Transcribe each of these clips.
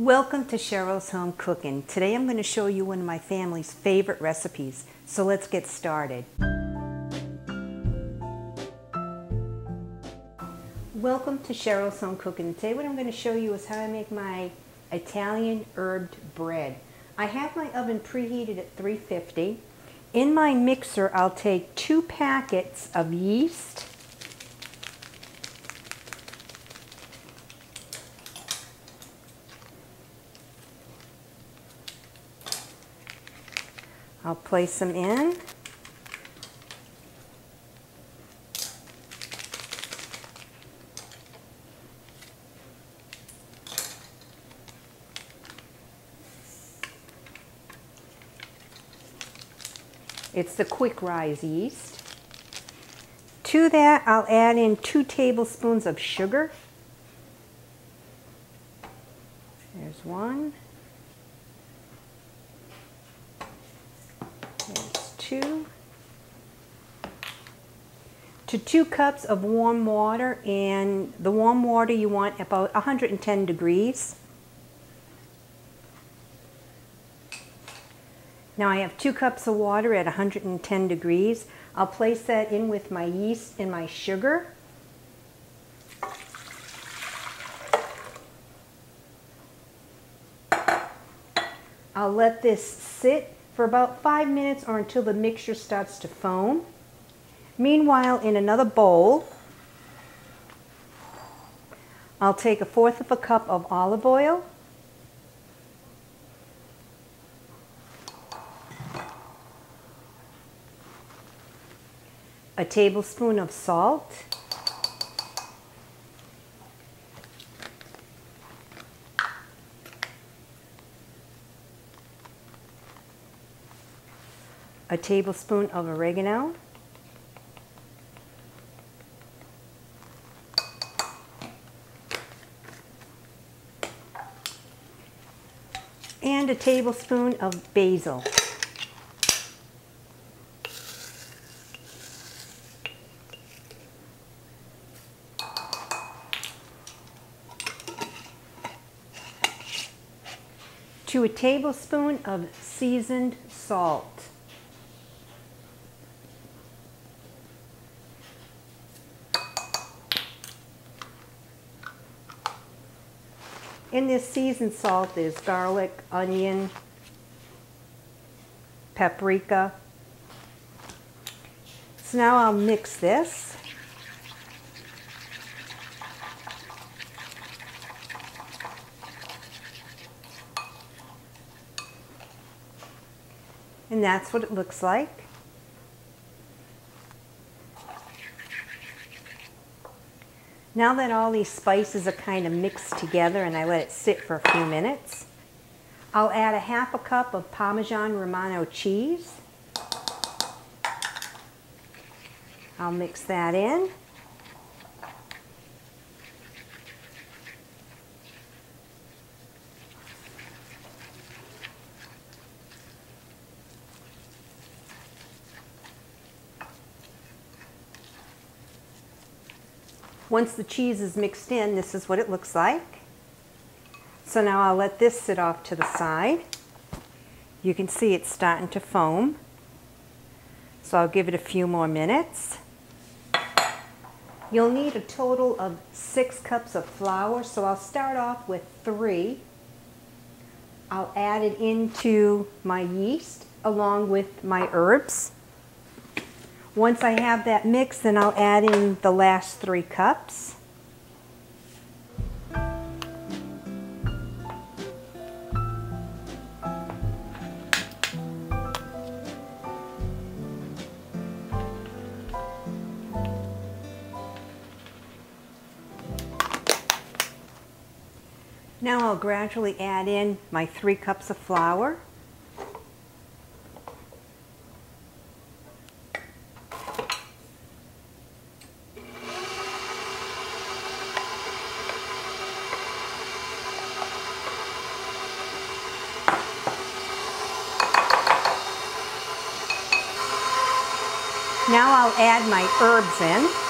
Welcome to Cheryl's Home Cooking. Today I'm going to show you one of my family's favorite recipes. So let's get started. Welcome to Cheryl's Home Cooking. Today what I'm going to show you is how I make my Italian herbed bread. I have my oven preheated at 350. In my mixer I'll take two packets of yeast I'll place them in. It's the quick rise yeast. To that, I'll add in two tablespoons of sugar. There's one. There's two. To two cups of warm water, and the warm water you want about 110 degrees. Now I have two cups of water at 110 degrees. I'll place that in with my yeast and my sugar. I'll let this sit for about five minutes or until the mixture starts to foam. Meanwhile, in another bowl, I'll take a fourth of a cup of olive oil, a tablespoon of salt, a tablespoon of oregano, and a tablespoon of basil. to a tablespoon of seasoned salt. In this seasoned salt is garlic, onion, paprika. So now I'll mix this. And that's what it looks like. Now that all these spices are kind of mixed together and I let it sit for a few minutes, I'll add a half a cup of Parmesan Romano cheese. I'll mix that in. Once the cheese is mixed in, this is what it looks like. So now I'll let this sit off to the side. You can see it's starting to foam. So I'll give it a few more minutes. You'll need a total of six cups of flour, so I'll start off with three. I'll add it into my yeast along with my herbs. Once I have that mixed, then I'll add in the last three cups. Now I'll gradually add in my three cups of flour. Now I'll add my herbs in.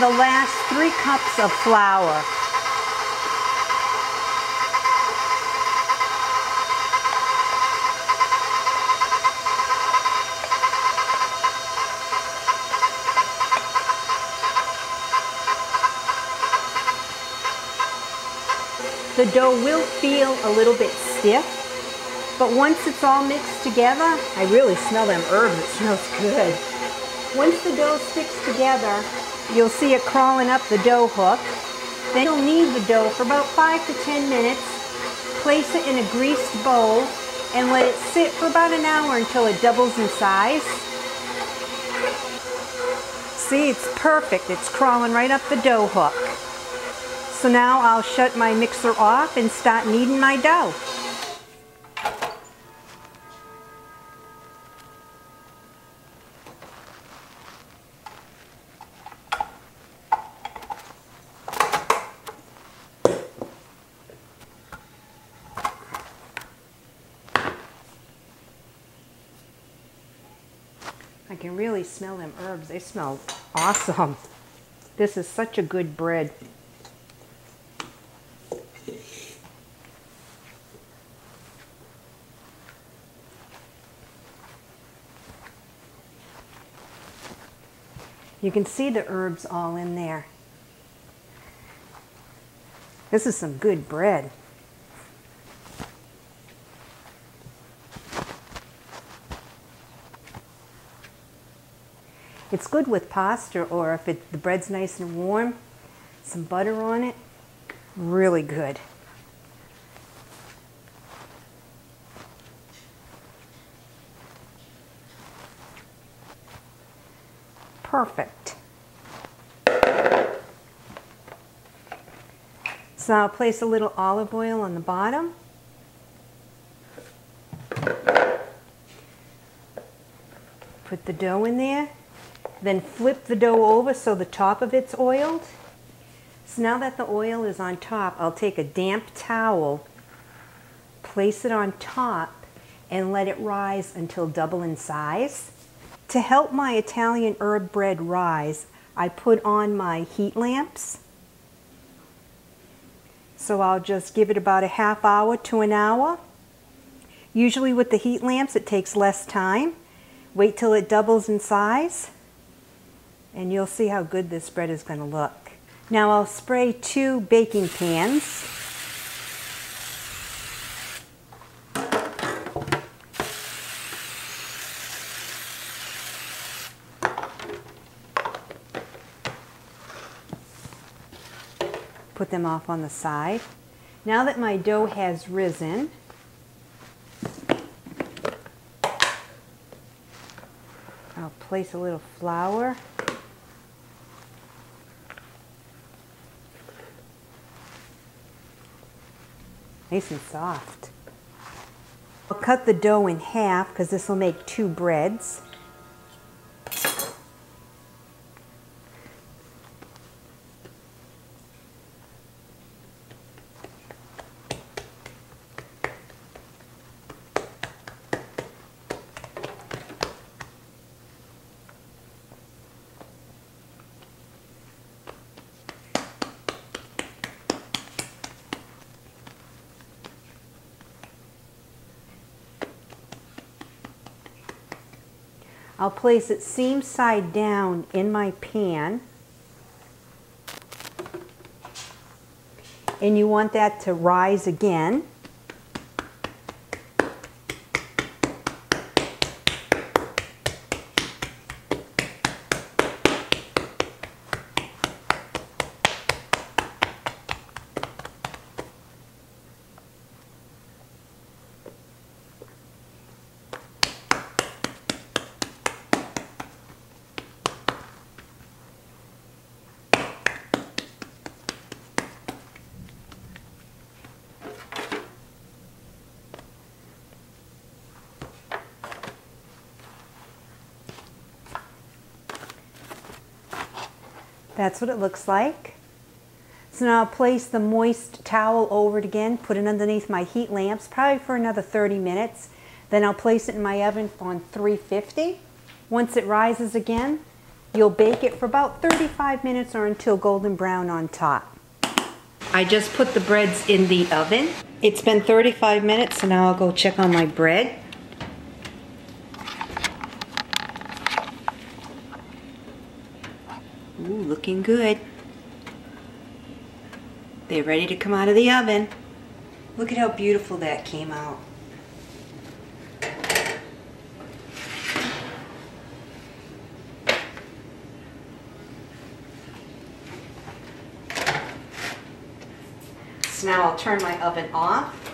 The last three cups of flour. The dough will feel a little bit stiff, but once it's all mixed together, I really smell them herbs, it smells good. Once the dough sticks together, you'll see it crawling up the dough hook. Then you'll knead the dough for about five to 10 minutes. Place it in a greased bowl and let it sit for about an hour until it doubles in size. See, it's perfect. It's crawling right up the dough hook. So now I'll shut my mixer off and start kneading my dough. I can really smell them herbs. They smell awesome. This is such a good bread. You can see the herbs all in there. This is some good bread. It's good with pasta or if it, the bread's nice and warm, some butter on it, really good. Perfect. So I'll place a little olive oil on the bottom. Put the dough in there. Then flip the dough over so the top of it's oiled. So now that the oil is on top, I'll take a damp towel, place it on top, and let it rise until double in size. To help my Italian herb bread rise, I put on my heat lamps. So I'll just give it about a half hour to an hour. Usually with the heat lamps, it takes less time. Wait till it doubles in size and you'll see how good this bread is going to look. Now I'll spray two baking pans. Put them off on the side. Now that my dough has risen, I'll place a little flour nice and soft. I'll cut the dough in half because this will make two breads. I'll place it seam side down in my pan. And you want that to rise again. That's what it looks like. So now I'll place the moist towel over it again, put it underneath my heat lamps, probably for another 30 minutes. Then I'll place it in my oven on 350. Once it rises again, You'll bake it for about 35 minutes or until golden brown on top. I just put the breads in the oven. It's been 35 minutes, so now I'll go check on my bread. Looking good. They're ready to come out of the oven. Look at how beautiful that came out. So now I'll turn my oven off.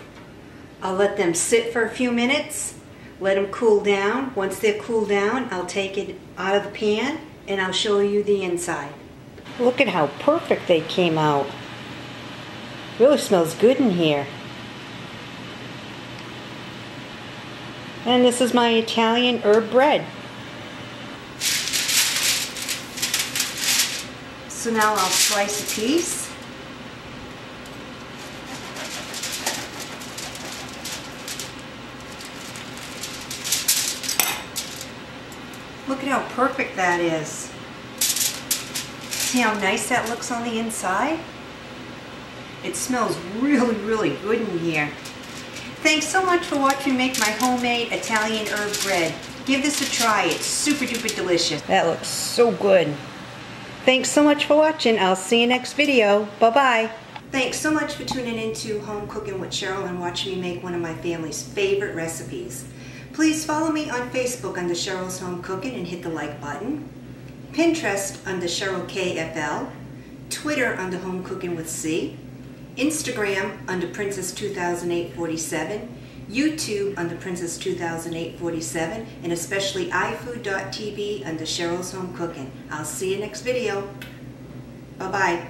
I'll let them sit for a few minutes, let them cool down. Once they're cooled down, I'll take it out of the pan and I'll show you the inside. Look at how perfect they came out. Really smells good in here. And this is my Italian herb bread. So now I'll slice a piece. Look at how perfect that is. See how nice that looks on the inside? It smells really, really good in here. Thanks so much for watching make my homemade Italian herb bread. Give this a try. It's super duper delicious. That looks so good. Thanks so much for watching. I'll see you next video. Bye-bye. Thanks so much for tuning into Home Cooking with Cheryl and watching me make one of my family's favorite recipes. Please follow me on Facebook under Cheryl's Home Cooking and hit the like button. Pinterest under Cheryl KFL. Twitter under Home Cooking with C. Instagram under Princess 200847, YouTube under Princess 200847, and especially iFood.tv under Cheryl's Home Cooking. I'll see you next video. Bye-bye.